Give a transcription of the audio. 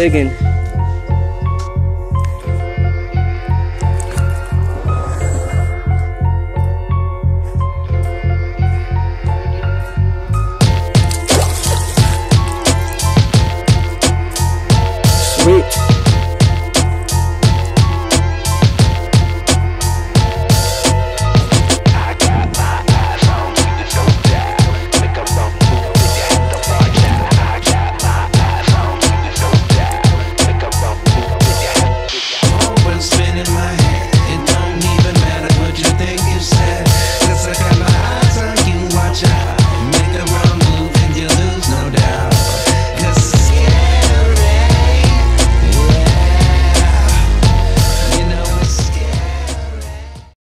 digging.